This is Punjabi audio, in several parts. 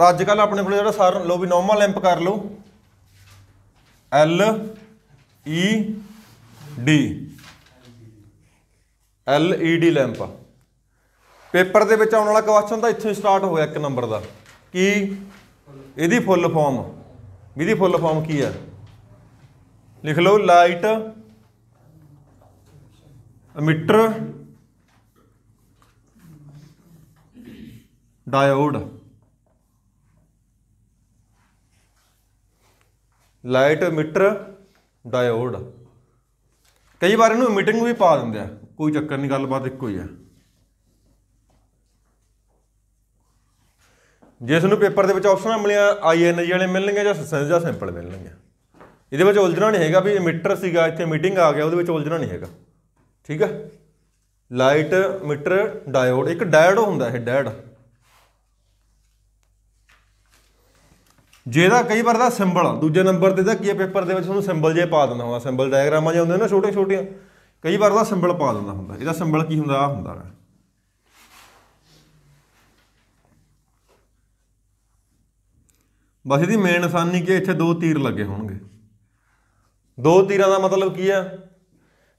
ਤਾਂ ਅੱਜ ਕੱਲ ਆਪਣੇ ਕੋਲ ਜਿਹੜਾ ਸਾਰ ਲੋ ਵੀ ਨਾਰਮਲ ਲੈਂਪ ਕਰ ਲਓ। L E D L E D lamp paper ਦੇ ਵਿੱਚ ਆਉਣ ਵਾਲਾ ਕੁਐਸਚਨ ਤਾਂ ਇੱਥੋਂ ਹੀ ਸਟਾਰਟ ਹੋਇਆ ਇੱਕ ਨੰਬਰ ਦਾ। ਕੀ? ਇਹਦੀ ਫੁੱਲ ਫਾਰਮ ਇਹਦੀ ਫੁੱਲ ਫਾਰਮ ਕੀ ਹੈ? ਲਿਖ ਲਓ light emitter diode light emitter diode. ਕਈ ਵਾਰ ਇਹਨੂੰ ਮੀਟਿੰਗ ਵੀ ਪਾ ਦਿੰਦੇ ਆ। ਕੋਈ ਚੱਕਰ ਨਹੀਂ, ਗੱਲਬਾਤ ਇੱਕੋ ਹੀ ਆ। ਜੇ ਨੂੰ ਪੇਪਰ ਦੇ ਵਿੱਚ ਆਪਸ਼ਨਾਂ ਮਿਲੀਆਂ ਆਈਐਨਜੀ ਵਾਲੇ ਮਿਲਣਗੇ ਜਾਂ ਸੈਂਸ ਜਾਂ ਸਿੰਪਲ ਮਿਲਣਗੇ ਇਹਦੇ ਵਿੱਚ ਉਲਝਣਾ ਨਹੀਂ ਹੈਗਾ ਵੀ ਮੀਟਰ ਸੀਗਾ, ਇੱਥੇ ਮੀਟਿੰਗ ਆ ਗਿਆ, ਉਹਦੇ ਵਿੱਚ ਉਲਝਣਾ ਨਹੀਂ ਹੈਗਾ। ਠੀਕ ਹੈ ਲਾਈਟ ਮੀਟਰ ਡਾਇਓਡ, ਇੱਕ ਡਾਇਓਡ ਹੁੰਦਾ ਇਹ ਡਾਇਡ ਜਿਹਦਾ ਕਈ ਵਾਰ ਦਾ ਸਿੰਬਲ ਦੂਜੇ ਨੰਬਰ ਤੇ ਤਾਂ ਕੀ ਹੈ ਪੇਪਰ ਦੇ ਵਿੱਚ ਤੁਹਾਨੂੰ ਸਿੰਬਲ ਜੇ ਪਾ ਦਿੰਦਾ ਹੁੰਦਾ, ਸਿੰਬਲ ਡਾਇਗਰਾਮਾਂ ਜਿਹੇ ਹੁੰਦੇ ਨਾ ਛੋਟੇ ਛੋਟੀਆਂ ਕਈ ਵਾਰ ਦਾ ਸਿੰਬਲ ਪਾ ਦਿੰਦਾ ਹੁੰਦਾ, ਇਹਦਾ ਸਿੰਬਲ ਕੀ ਹੁੰਦਾ ਆ ਹੁੰਦਾ ਹੈ ਬਸ ਇਹਦੀ ਮੇਨ ਨਿਸ਼ਾਨੀ ਕੀ ਇੱਥੇ ਦੋ ਤੀਰ ਲੱਗੇ ਹੋਣਗੇ। ਦੋ ਤੀਰਾਂ ਦਾ ਮਤਲਬ ਕੀ ਹੈ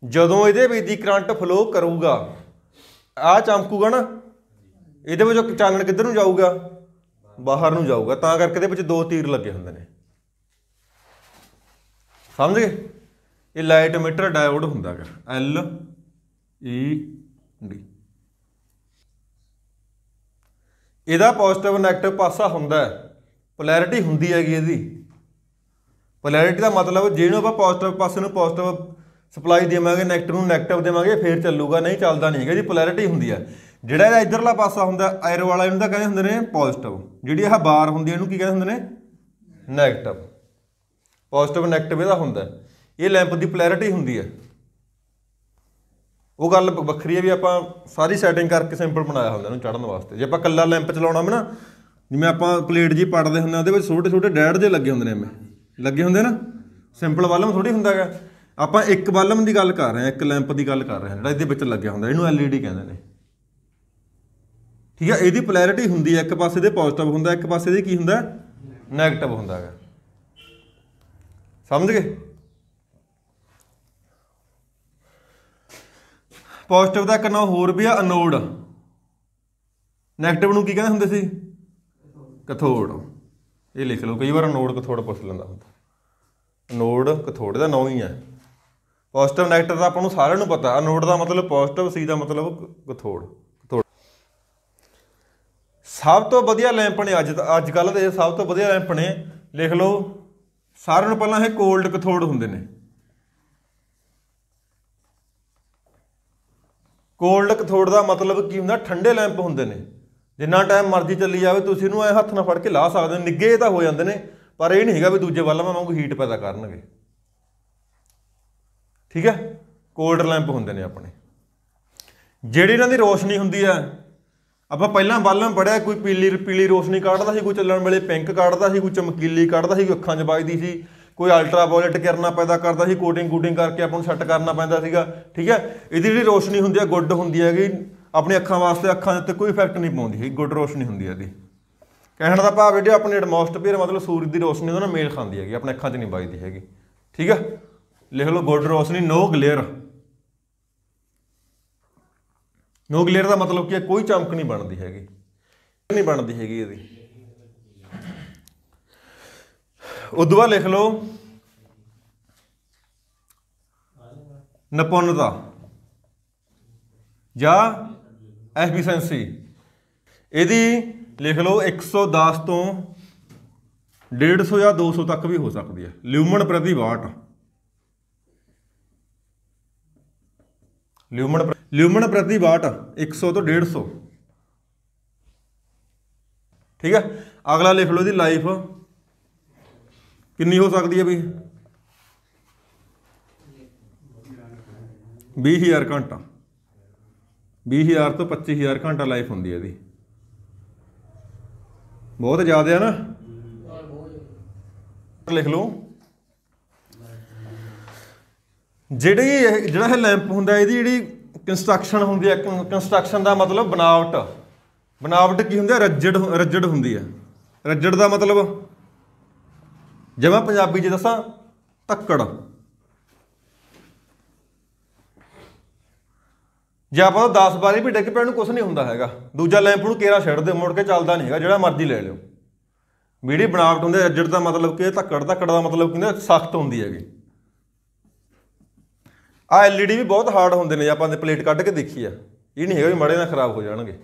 ਜਦੋਂ ਇਹਦੇ ਵਿੱਚ ਦੀ ਕਰੰਟ ਫਲੋ ਕਰੂਗਾ ਆ ਚਮਕੂਗਾ ਨਾ, ਇਹਦੇ ਵਿੱਚੋਂ ਚਾਨਣ ਕਿੱਧਰ ਨੂੰ ਜਾਊਗਾ? ਬਾਹਰ ਨੂੰ ਜਾਊਗਾ, ਤਾਂ ਕਰਕੇ ਇਹਦੇ ਵਿੱਚ ਦੋ ਤੀਰ ਲੱਗੇ ਹੁੰਦੇ ਨੇ। ਸਮਝ ਗਏ? ਇਹ ਲਾਈਟ ਮੀਟਰ ਡਾਇਓਡ ਹੁੰਦਾ ਹੈ ਐਲ, ਈ, ਡੀ। ਇਹਦਾ ਪੋਜ਼ਿਟਿਵ ਨੈਗੇਟਿਵ ਪਾਸਾ ਹੁੰਦਾ ਹੈ। ਪੋਲੈਰਿਟੀ ਹੁੰਦੀ ਹੈਗੀ ਇਹਦੀ। ਪੋਲੈਰਿਟੀ ਦਾ ਮਤਲਬ ਜਿਹਨੂੰ ਆਪਾਂ ਪੋਜ਼ਿਟਿਵ ਪਾਸੇ ਨੂੰ ਪੋਜ਼ਿਟਿਵ ਸਪਲਾਈ ਦੇਵਾਂਗੇ ਨੈਗੇਟਿਵ ਨੂੰ ਨੈਗੇਟਿਵ ਦੇਵਾਂਗੇ, ਫੇਰ ਚੱਲੂਗਾ। ਨਹੀਂ, ਚੱਲਦਾ ਨਹੀਂ ਹੈਗਾ। ਜੀ ਪੋਲੈਰਿਟੀ ਹੁੰਦੀ ਹੈ। ਜਿਹੜਾ ਇਹਦਾ ਇਧਰਲਾ ਪਾਸਾ ਹੁੰਦਾ ਐਰੋ ਵਾਲਾ, ਇਹਨੂੰ ਤਾਂ ਕਹਿੰਦੇ ਹੁੰਦੇ ਨੇ ਪੋਜ਼ਿਟਿਵ ਜਿਹੜੀ ਇਹ ਬਾਰ ਹੁੰਦੀ ਹੈ ਇਹਨੂੰ ਕੀ ਕਹਿੰਦੇ ਹੁੰਦੇ ਨੇ? ਨੈਗੇਟਿਵ ਪੋਜ਼ਿਟਿਵ ਨੈਗੇਟਿਵ ਇਹਦਾ ਹੁੰਦਾ। ਇਹ ਲੈਂਪ ਦੀ ਪੋਲੈਰਿਟੀ ਹੁੰਦੀ ਹੈ ਉਹ ਗੱਲ ਵੱਖਰੀ ਹੈ ਵੀ ਆਪਾਂ ਸਾਰੀ ਸੈਟਿੰਗ ਕਰਕੇ ਸਿੰਪਲ ਬਣਾਇਆ ਹੁੰਦਾ ਇਹਨੂੰ ਚੜਨ ਵਾਸਤੇ। ਜੇ ਆਪਾਂ ਕੱਲਾ ਲੈਂਪ ਚਲਾਉਣਾ ਹੋਵੇ ਨਾ, ਜਿਵੇਂ ਆਪਾਂ ਪਲੇਟ ਜੀ ਪੜਦੇ ਹੁੰਦੇ ਆ, ਉਹਦੇ ਵਿੱਚ ਛੋਟੇ ਛੋਟੇ ਡੈਡ ਜੇ ਲੱਗੇ ਹੁੰਦੇ ਨੇ ਐਵੇਂ। ਲੱਗੇ ਹੁੰਦੇ ਨਾ? ਸਿੰਪਲ ਵਾਲਮ ਥੋੜੀ ਹੁੰਦਾ ਹੈਗਾ। ਆਪਾਂ ਇੱਕ ਵਾਲਮ ਦੀ ਗੱਲ ਕਰ ਰਹੇ ਹਾਂ ਇੱਕ ਲੈਂਪ ਦੀ ਗੱਲ ਕਰ ਰਹੇ ਹਾਂ ਜਿਹੜਾ ਇਹਦੇ ਵਿੱਚ ਲੱਗਿਆ ਹੁੰਦਾ। ਇਹਨੂੰ ਐਲਈਡੀ ਕਹਿੰਦੇ ਨੇ। ਠੀਕ ਹੈ ਇਹਦੀ ਪੋਲੈਰਿਟੀ ਹੁੰਦੀ ਹੈ ਇੱਕ ਪਾਸੇ ਦੇ ਪੋਜ਼ਿਟਿਵ ਹੁੰਦਾ, ਇੱਕ ਪਾਸੇ ਦੇ ਕੀ ਹੁੰਦਾ? ਨੈਗੇਟਿਵ ਹੁੰਦਾ ਹੈਗਾ। ਸਮਝ ਗਏ? ਪੋਜ਼ਿਟਿਵ ਦਾ ਇੱਕ ਨਾਮ ਹੋਰ ਵੀ ਆ ਅਨੋਡ ਨੈਗੇਟਿਵ ਨੂੰ ਕੀ ਕਹਿੰਦੇ ਹੁੰਦੇ ਸੀ? ਕਥੋੜ ਇਹ ਲਿਖ ਲਓ, ਕਈ ਵਾਰ ਅਨੋਡ ਕਥੋੜ ਪੁੱਛ ਲੈਂਦਾ ਹੁੰਦਾ। ਅਨੋਡ ਕਥੋੜ ਦਾ ਨਾਂ ਹੀ ਹੈ ਪੋਜ਼ਿਟਿਵ ਨੈਗੇਟਿਵ ਦਾ ਆਪਾਂ ਨੂੰ ਸਾਰਿਆਂ ਨੂੰ ਪਤਾ। ਅਨੋਡ ਦਾ ਮਤਲਬ ਪੋਜ਼ਿਟਿਵ ਸੀ ਦਾ ਮਤਲਬ ਕਥੋੜ ਸਭ ਤੋਂ ਵਧੀਆ ਲੈਂਪ ਨੇ ਅੱਜ ਅੱਜ ਕੱਲ ਦੇ ਸਭ ਤੋਂ ਵਧੀਆ ਲੈਂਪ ਨੇ, ਲਿਖ ਲਓ, ਸਾਰਿਆਂ ਨੂੰ ਪਹਿਲਾਂ ਇਹ ਕੋਲਡ ਕਥੋੜ ਹੁੰਦੇ ਨੇ। ਕੋਲਡ ਕਥੋੜ ਦਾ ਮਤਲਬ ਕੀ ਹੁੰਦਾ? ਠੰਡੇ ਲੈਂਪ ਹੁੰਦੇ ਨੇ। ਜਿੰਨਾ ਟਾਈਮ ਮਰਜ਼ੀ ਚੱਲੀ ਜਾਵੇ, ਤੁਸੀਂ ਇਹਨੂੰ ਐ ਹੱਥ ਨਾਲ ਫੜ ਕੇ ਲਾ ਸਕਦੇ ਹੋ। ਨਿੱਗੇ ਤਾਂ ਹੋ ਜਾਂਦੇ ਨੇ, ਪਰ ਇਹ ਨਹੀਂ ਹੈਗਾ ਵੀ ਦੂਜੇ ਵੱਲ ਵਾਂਗੂ ਹੀਟ ਪੈਦਾ ਕਰਨਗੇ। ਠੀਕ ਹੈ? ਕੋਲਡ ਲੈਂਪ ਹੁੰਦੇ ਨੇ ਆਪਣੇ। ਜਿਹੜੀ ਇਹਨਾਂ ਦੀ ਰੋਸ਼ਨੀ ਹੁੰਦੀ ਹੈ ਆਪਾਂ ਪਹਿਲਾਂ ਬਾਲਣ ਪੜਿਆ, ਕੋਈ ਪੀਲੀ ਪੀਲੀ ਰੋਸ਼ਨੀ ਕੱਢਦਾ ਸੀ, ਕੋਈ ਚੱਲਣ ਵੇਲੇ ਪਿੰਕ ਕੱਢਦਾ ਸੀ, ਕੋਈ ਚਮਕੀਲੀ ਕੱਢਦਾ ਸੀ, ਕੋਈ ਅੱਖਾਂ 'ਚ ਵੱਜਦੀ ਸੀ, ਕੋਈ ਅਲਟਰਾ ਵਾਇਲਟ ਕਿਰਨਾਂ ਪੈਦਾ ਕਰਦਾ ਸੀ ਕੋਟਿੰਗ ਕੂਟਿੰਗ ਕਰਕੇ ਆਪਾਂ ਨੂੰ ਸੈੱਟ ਕਰਨਾ ਪੈਂਦਾ ਸੀਗਾ, ਠੀਕ ਹੈ? ਇਹਦੀ ਜਿਹੜੀ ਰੋਸ਼ਨੀ ਹੁੰਦੀ ਹੈ ਗੁੱਡ ਹੁੰਦੀ ਹੈਗੀ, ਆਪਣੀ ਅੱਖਾਂ ਵਾਸਤੇ ਅੱਖਾਂ ਦੇ ਉੱਤੇ ਕੋਈ ਇਫੈਕਟ ਨਹੀਂ ਪਾਉਂਦੀ ਹੈ ਗੁੱਡ ਰੋਸ਼ਨੀ ਹੁੰਦੀ ਹੈ ਇਹਦੀ। ਕਹਿਣ ਦਾ ਭਾਵ ਜਿਹੜੀ ਆਪਣੀ ਐਟਮੋਸਫੀਅਰ ਮਤਲਬ ਸੂਰਜ ਦੀ ਰੋਸ਼ਨੀ ਉਹਦੇ ਨਾਲ ਮੇਲ ਖਾਂਦੀ ਹੈਗੀ, ਆਪਣੇ ਅੱਖਾਂ 'ਚ ਨਹੀਂ ਵੱਜਦੀ ਹੈਗੀ, ਠੀਕ ਹੈ? ਲਿਖ ਲਓ, ਗੁੱਡ ਰੋਸ਼ਨੀ ਨੋ ਗਲੇਅਰ ਨੋ ਗਲੇਅਰ ਦਾ ਮਤਲਬ ਕੀ ਹੈ, ਕੋਈ ਚਮਕ ਨਹੀਂ ਬਣਦੀ ਹੈਗੀ। ਨਹੀਂ ਬਣਦੀ ਹੈਗੀ ਇਹਦੀ। ਉਦੋਂ ਲਿਖ ਲਓ, ਨਪੁੰਨਤਾ ਜਾਂ ਐਫੀਸ਼ੀਐਂਸੀ ਇਹਦੀ ਲਿਖ ਲਓ 110 ਤੋਂ 150 ਜਾਂ 200 ਤੱਕ ਵੀ ਹੋ ਸਕਦੀ ਹੈ। ਲਿਊਮਨ ਪ੍ਰਤੀ ਵਾਟ। ਲਿਊਮਨ ਪ੍ਰ- ਲਿਊਮਨ ਪ੍ਰਤੀ ਵਾਟ 100 ਤੋਂ 150 ਠੀਕ ਹੈ? ਅਗਲਾ ਲਿਖ ਲਓ ਇਹਦੀ ਲਾਈਫ। ਕਿੰਨੀ ਹੋ ਸਕਦੀ ਹੈ ਬਈ? 20000 ਘੰਟਾ। 20000 ਤੋਂ 25000 ਘੰਟਾ ਲਾਈਫ ਹੁੰਦੀ ਹੈ ਇਹਦੀ। ਬਹੁਤ ਜ਼ਿਆਦਾ ਹੈ ਨਾ? ਲਿਖ ਲਓ। ਜਿਹੜੀ ਇਹ ਜਿਹੜਾ ਇਹ ਲੈਂਪ ਹੁੰਦਾ, ਇਹਦੀ ਜਿਹੜੀ ਕੰਸਟਰਕਸ਼ਨ ਹੁੰਦੀ ਹੈ ਕੰਸਟਰਕਸ਼ਨ ਦਾ ਮਤਲਬ ਬਣਾਵਟ। ਬਣਾਵਟ ਕੀ ਹੁੰਦੀ ਹੈ? ਰੱਜੜ ਰੱਜੜ ਹੁੰਦੀ ਹੈ। ਰੱਜੜ ਦਾ ਮਤਲਬ ਜੇ ਮੈਂ ਪੰਜਾਬੀ 'ਚ ਦੱਸਾਂ ਧੱਕੜ ਜੇ ਆਪਾਂ 10 ਵਾਰੀ ਵੀ ਡਿੱਗ ਪੈਣ ਨੂੰ ਕੁਝ ਨਹੀਂ ਹੁੰਦਾ ਹੈਗਾ। ਦੂਜਾ ਲੈਂਪ ਨੂੰ ਕੇਰਾ ਛੱਡ ਦੇ ਮੁੜ ਕੇ ਚੱਲਦਾ ਨਹੀਂ ਹੈਗਾ, ਜਿਹੜਾ ਮਰਜ਼ੀ ਲੈ ਲਿਓ। ਵੀੜੀ ਬਣਾਵਟ ਹੁੰਦੇ ਰੱਜੜ ਦਾ ਮਤਲਬ ਕਿ ਧੱਕੜ ਧੱਕੜ ਦਾ ਮਤਲਬ ਕਹਿੰਦੇ ਸਖਤ ਹੁੰਦੀ ਹੈਗੀ। ਆ ਐਲਈਡੀ ਵੀ ਬਹੁਤ ਹਾਰਡ ਹੁੰਦੇ ਨੇ ਜੇ ਆਪਾਂ ਨੇ ਪਲੇਟ ਕੱਢ ਕੇ ਦੇਖੀ ਆ ਇਹ ਨਹੀਂ ਹੈਗਾ ਵੀ ਮਾੜੇ ਨਾਲ ਖਰਾਬ ਹੋ ਜਾਣਗੇ।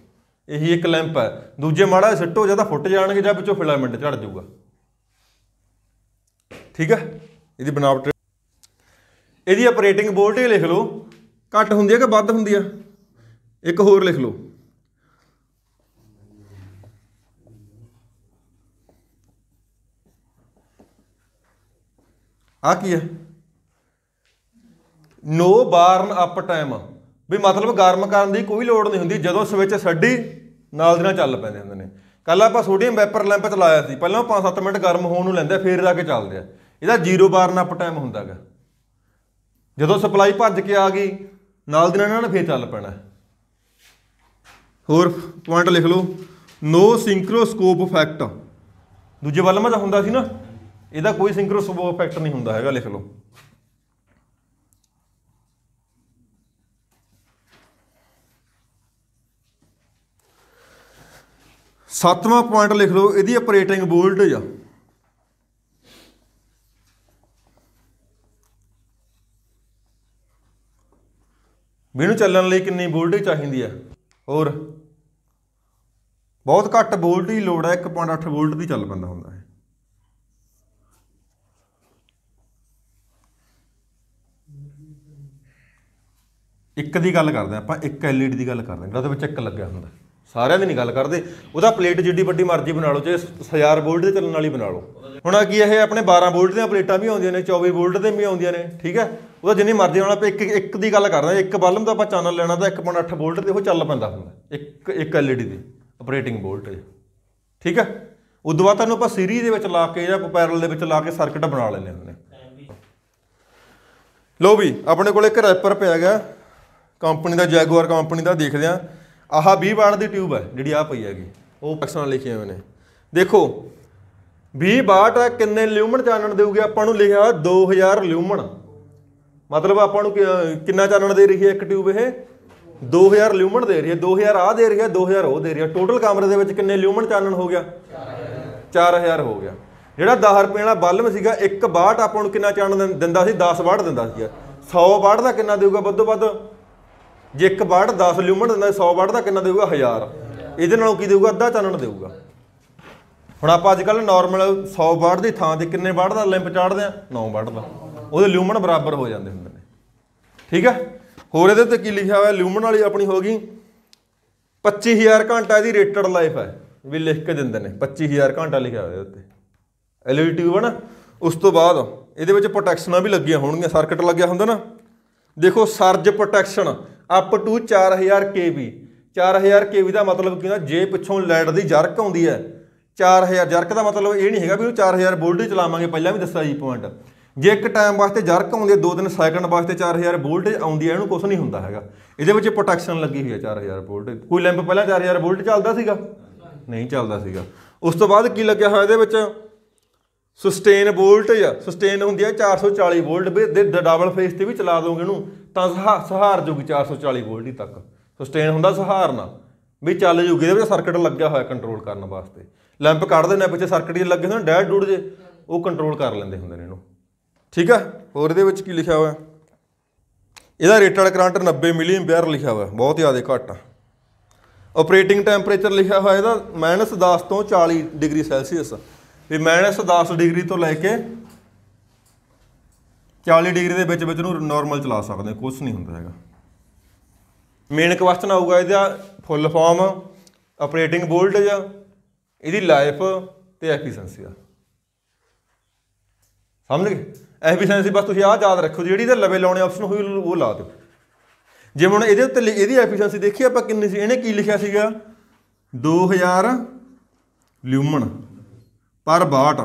ਇਹੀ ਇੱਕ ਲੈਂਪ ਹੈ। ਦੂਜੇ ਮਾੜਾ ਸਿੱਟੋ, ਜਾਂ ਤਾਂ ਫੁੱਟ ਜਾਣਗੇ, ਜਾਂ ਵਿੱਚੋਂ ਫਿਲਾਮੈਂਟ ਝੜ ਜਾਊਗਾ। ਠੀਕ ਹੈ? ਇਹਦੀ ਬਣਾਵਟ ਇਹਦੀ ਆਪਰੇਟਿੰਗ ਵੋਲਟੇਜ ਲਿਖ ਲਓ। ਘੱਟ ਹੁੰਦੀ ਹੈ ਕਿ ਵੱਧ ਹੁੰਦੀ ਆ ਇੱਕ ਹੋਰ ਲਿਖ ਲਓ। ਆ ਕੀ ਹੈ? ਨੋ ਬਾਰਨ ਅਪ ਟਾਈਮ ਵੀ ਮਤਲਬ ਗਰਮ ਕਰਨ ਦੀ ਕੋਈ ਲੋੜ ਨਹੀਂ ਹੁੰਦੀ ਜਦੋਂ ਸਵਿਚ ਛੱਡੀ ਨਾਲ ਦੀ ਨਾਲ ਚੱਲ ਪੈਂਦੇ ਹੁੰਦੇ ਨੇ। ਕੱਲ ਆਪਾਂ ਸੋਡੀਅਮ ਵੈਪਰ ਲੈਂਪ ਚਲਾਇਆ ਸੀ। ਪਹਿਲਾਂ 5-7 ਮਿੰਟ ਗਰਮ ਹੋਣ ਨੂੰ ਲੈਂਦੇ ਆ, ਫਿਰ ਜਾ ਕੇ ਚੱਲਦੇ ਆ। ਇਹਦਾ ਜ਼ੀਰੋ ਬਾਰਨ ਅਪ ਟਾਈਮ ਹੁੰਦਾਗਾ। ਜਦੋਂ ਸਪਲਾਈ ਭੱਜ ਕੇ ਆ ਗਈ ਨਾਲ ਦੀ ਨਾਲ ਇਹਨਾਂ ਨੇ ਫੇਰ ਚੱਲ ਪੈਣਾ। ਹੋਰ ਪੁਆਇੰਟ ਲਿਖ ਲਓ। ਨੋ ਸਿੰਕਰੋਸਕੋਪ ਇਫੈਕਟ ਦੂਜੇ ਵੱਲ ਮਾ ਹੁੰਦਾ ਸੀ ਨਾ। ਇਹਦਾ ਕੋਈ ਸਿੰਕਰੋਸਕੋਪ ਇਫੈਕਟ ਨਹੀਂ ਹੁੰਦਾ ਹੈਗਾ ਲਿਖ ਲਓ। ਸੱਤਵਾਂ ਪੁਆਇੰਟ ਲਿਖ ਲਓ, ਇਹਦੀ ਆਪਰੇਟਿੰਗ ਵੋਲਟੇਜ ਆ। ਮੈਨੂੰ ਚੱਲਣ ਲਈ ਕਿੰਨੀ ਵੋਲਟੇਜ ਚਾਹੀਦੀ ਆ? ਹੋਰ? ਬਹੁਤ ਘੱਟ ਵੋਲਟ ਦੀ ਲੋੜ ਹੈ 1.8 ਵੋਲਟ ਦੀ ਚੱਲ ਪੈਂਦਾ ਹੁੰਦਾ ਹੈ ਇੱਕ ਦੀ ਗੱਲ ਕਰਦੇ ਹਾਂ ਆਪਾਂ ਇੱਕ LED ਦੀ ਗੱਲ ਕਰਦੇ ਹਾਂ ਜਿਹਦੇ ਵਿੱਚ ਇੱਕ ਲੱਗਿਆ ਹੁੰਦਾ। ਸਾਰਿਆਂ ਦੀ ਨਹੀਂ ਗੱਲ ਕਰਦੇ। ਉਹਦਾ ਪਲੇਟ ਜਿੱਡੀ ਵੱਡੀ ਮਰਜ਼ੀ ਬਣਾ ਲਓ, ਜੇ 1000 ਵੋਲਟ ਦੇ ਚੱਲਣ ਵਾਲੀ ਬਣਾ ਲਓ। ਹੁਣ ਆ ਕੀ ਇਹ ਆਪਣੇ 12 ਵੋਲਟ ਦੀਆਂ ਪਲੇਟਾਂ ਵੀ ਆਉਂਦੀਆਂ ਨੇ 24 ਵੋਲਟ ਦੇ ਵੀ ਆਉਂਦੀਆਂ ਨੇ, ਠੀਕ ਹੈ? ਉਹਦਾ ਜਿੰਨੀ ਮਰਜ਼ੀ ਨਾਲ ਆਪਾਂ ਇੱਕ ਇੱਕ ਦੀ ਗੱਲ ਕਰਦੇ ਹਾਂ, ਇੱਕ ਬਲਬ ਦਾ ਆਪਾਂ ਚੈਨਲ ਲੈਣਾ ਤਾਂ 1.8 ਵੋਲਟ ਤੇ ਉਹ ਚੱਲ ਪੈਂਦਾ ਹੁੰਦਾ। ਇੱਕ ਇੱਕ LED ਦੀ ਆਪਰੇਟਿੰਗ ਵੋਲਟੇਜ ਠੀਕ ਹੈ? ਉਦੋਂ ਬਾਅਦ ਤੁਹਾਨੂੰ ਆਪਾਂ ਸੀਰੀਜ਼ ਦੇ ਵਿੱਚ ਲਾ ਕੇ ਜਾਂ ਪੈਰਲ ਦੇ ਵਿੱਚ ਲਾ ਕੇ ਸਰਕਟ ਬਣਾ ਲੈਂਦੇ ਹੁੰਦੇ ਨੇ ਲੋ ਵੀ, ਆਪਣੇ ਕੋਲ ਇੱਕ ਰੈਪਰ ਪਿਆ ਗਿਆ ਕੰਪਨੀ ਦਾ ਜੈਗੁਆਰ ਕੰਪਨੀ ਦਾ ਦੇਖਦੇ ਆ ਆਹ 20 ਵਾਟ ਦੀ ਟਿਊਬ ਹੈ ਜਿਹੜੀ ਆ ਪਈ ਹੈਗੀ। ਉਹ ਪੈਕਸਾਂ ਲਿਖੇ ਹੋਏ ਨੇ। ਦੇਖੋ 20 ਵਾਟ ਕਿੰਨੇ ਲਿਊਮਨ ਚਾਨਣ ਦੇਊਗੀ? ਆਪਾਂ ਨੂੰ ਲਿਖਿਆ ਹੋਇਆ 2000 ਲਿਊਮਨ। ਮਤਲਬ ਆਪਾਂ ਨੂੰ ਕਿੰਨਾ ਚਾਨਣ ਦੇ ਰਹੀ ਹੈ ਇੱਕ ਟਿਊਬ ਇਹ? 2000 ਲਿਊਮਨ ਦੇ ਰਹੀ ਹੈ। 2000 ਆ ਦੇ ਰਹੀ ਹੈ 2000 ਉਹ ਦੇ ਰਹੀ ਹੈ। ਟੋਟਲ ਕਮਰੇ ਦੇ ਵਿੱਚ ਕਿੰਨੇ ਲਿਊਮਨ ਚਾਨਣ ਹੋ ਗਿਆ? 4000 ਹੋ ਗਿਆ। ਜਿਹੜਾ 10 ਰੁਪਏ ਵਾਲਾ ਬਲਬ ਸੀਗਾ 1 ਵਾਟ ਆਪਾਂ ਨੂੰ ਕਿੰਨਾ ਚਾਨਣ ਦਿੰਦਾ ਸੀ? 10 ਵਾਟ ਦਿੰਦਾ ਸੀ 100 ਵਾਟ ਦਾ ਕਿੰਨਾ ਦੇਊਗਾ? ਵੱਧੋ ਵੱਧ ਜੇ ਇੱਕ ਵਾਟ 10 ਲਿਊਮਨ ਦਿੰਦਾ 100 ਵਾਟ ਦਾ ਕਿੰਨਾ ਦੇਊਗਾ? 1000 ਇਹਦੇ ਨਾਲੋਂ ਕੀ ਦੇਊਗਾ? ਅੱਧਾ ਚਾਨਣ ਦੇਊਗਾ। ਹੁਣ ਆਪਾਂ ਅੱਜ ਕੱਲ ਨਾਰਮਲ 100 ਵਾਟ ਦੀ ਥਾਂ ਤੇ ਕਿੰਨੇ ਵਾਟ ਦਾ ਲੈਂਪ ਚਾੜਦੇ ਆ? 9 ਵਾਟ ਦਾ। ਉਹਦੇ ਲਿਊਮਨ ਬਰਾਬਰ ਹੋ ਜਾਂਦੇ ਹੁੰਦੇ ਨੇ। ਠੀਕ ਹੈ ਹੋਰ ਇਹਦੇ ਤੇ ਕੀ ਲਿਖਿਆ ਹੋਇਆ? ਲਿਊਮਨ ਵਾਲੀ ਆਪਣੀ ਹੋ ਗਈ 25000 ਘੰਟਾ ਇਹਦੀ ਰੇਟਡ ਲਾਈਫ ਹੈ ਵੀ ਲਿਖ ਕੇ ਦਿੰਦੇ ਨੇ। 25000 ਘੰਟਾ ਲਿਖਿਆ ਹੋਇਆ ਇਹਦੇ ਉੱਤੇ ਐਲਈਡੀ ਟਿਊਬ ਹੈ ਨਾ? ਉਸ ਤੋਂ ਬਾਅਦ ਇਹਦੇ ਵਿੱਚ ਪ੍ਰੋਟੈਕਸ਼ਨਾਂ ਵੀ ਲੱਗੀਆਂ ਹੋਣਗੀਆਂ। ਸਰਕਟ ਲੱਗਿਆ ਹੁੰਦਾ ਨਾ। ਦੇਖੋ surge protection up to 4000 KV 4000 KV ਦਾ ਮਤਲਬ ਕੀ ਹੁੰਦਾ? ਜੇ ਪਿੱਛੋਂ ਲਾਈਟ ਦੀ ਜਰਕ ਆਉਂਦੀ ਹੈ 4000 ਜਰਕ ਦਾ ਮਤਲਬ ਇਹ ਨਹੀਂ ਹੈਗਾ ਵੀ ਉਹ 4000 ਹੀ ਚਲਾਵਾਂਗੇ, ਪਹਿਲਾਂ ਵੀ ਦੱਸਿਆ ਜੀ ਪੁਆਇੰਟ ਜੇ ਇੱਕ ਟਾਈਮ ਵਾਸਤੇ ਜਰਕ ਆਉਂਦੀ ਹੈ 2-3 ਸੈਕਿੰਡ ਵਾਸਤੇ 4000 ਵੋਲਟੇਜ ਆਉਂਦੀ ਹੈ, ਇਹਨੂੰ ਕੁਝ ਨਹੀਂ ਹੁੰਦਾ ਹੈਗਾ। ਇਹਦੇ ਵਿੱਚ ਪ੍ਰੋਟੈਕਸ਼ਨ ਲੱਗੀ ਹੋਈ ਹੈ 4000 ਵੋਲਟੇਜ ਕੋਈ ਲੈਂਪ ਪਹਿਲਾਂ 4000 ਵੋਲਟ ਚੱਲਦਾ ਸੀਗਾ? ਨਹੀਂ ਚੱਲਦਾ ਸੀਗਾ। ਉਸ ਤੋਂ ਬਾਅਦ ਕੀ ਲੱਗਿਆ ਹੋਇਆ ਇਹਦੇ ਵਿੱਚ? ਸਸਟੇਨ ਵੋਲਟੇਜ ਸਸਟੇਨ ਹੁੰਦੀ ਹੈ 440 ਵੋਲਟ ਵੀ। ਦੇ ਡਬਲ ਫੇਸ ਤੇ ਵੀ ਚਲਾ ਦੋਗੇ ਇਹਨੂੰ। ਤਾਂ ਸਹਾ- ਸਹਾਰ ਜੂਗੀ 440 ਵੋਲਟ ਹੀ ਤੱਕ। ਸਸਟੇਨ ਹੁੰਦਾ ਸਹਾਰਨਾ ਵੀ ਚੱਲ ਜੂਗੀ, ਇਹਦੇ ਵਿੱਚ ਸਰਕਟ ਲੱਗਿਆ ਹੋਇਆ ਕੰਟਰੋਲ ਕਰਨ ਵਾਸਤੇ। ਲੈਂਪ ਕੱਢਦੇ ਨੇ ਪਿੱਛੇ ਸਰਕਟ ਜੇ ਲੱਗੇ ਹੁੰਦੇ ਡੈਡ ਡੂਡ ਜੇ, ਉਹ ਕੰਟਰੋਲ ਕਰ ਲੈਂਦੇ ਹੁੰਦੇ ਨੇ ਇਹਨੂੰ। ਠੀਕ ਆ ਹੋਰ ਇਹਦੇ ਵਿੱਚ ਕੀ ਲਿਖਿਆ ਹੋਇਆ? ਇਹਦਾ ਰੇਟਡ ਕਰੰਟ 90 ਮਿਲੀ ਐਂਪੀਅਰ ਲਿਖਿਆ ਹੋਇਆ, ਬਹੁਤ ਜ਼ਿਆਦਾ ਘੱਟ ਆ। ਆਪਰੇਟਿੰਗ ਟੈਂਪਰੇਚਰ ਲਿਖਿਆ ਹੋਇਆ ਇਹਦਾ -10 ਤੋਂ 40 ਡਿਗਰੀ ਸੈਲਸੀਅਸ ਵੀ -10 ਡਿਗਰੀ ਤੋਂ ਲੈ ਕੇ 40 ਡਿਗਰੀ ਦੇ ਵਿੱਚ ਵਿੱਚ ਨੂੰ ਨਾਰਮਲ ਚਲਾ ਸਕਦੇ ਕੁਝ ਨਹੀਂ ਹੁੰਦਾ ਹੈਗਾ। ਮੇਨ ਕੁਐਸਚਨ ਆਊਗਾ ਇਹਦਾ ਫੁੱਲ ਫਾਰਮ ਆਪਰੇਟਿੰਗ ਵੋਲਟੇਜ ਇਹਦੀ ਲਾਈਫ ਤੇ ਐਫੀਸ਼ੀਐਂਸੀ ਆ ਸਮਝ ਗਏ? ਐਫੀਸ਼ੀਐਂਸੀ ਬਸ ਤੁਸੀਂ ਆਹ ਯਾਦ ਰੱਖੋ ਜਿਹੜੀ ਇਹਦੇ ਲਵੇ ਲਾਉਣੇ ਆਪਸ਼ਨ ਹੋਈ, ਉਹ ਲਾ ਦਿਓ। ਜਿਵੇਂ ਹੁਣ ਇਹਦੇ ਉੱਤੇ ਲਿ- ਇਹਦੀ ਐਫੀਸ਼ੀਐਂਸੀ ਦੇਖੀ ਆਪਾਂ ਕਿੰਨੀ ਸੀ, ਇਹਨੇ ਕੀ ਲਿਖਿਆ ਸੀਗਾ? 2000 ਲਿਊਮਨ ਪਰ ਵਾਟ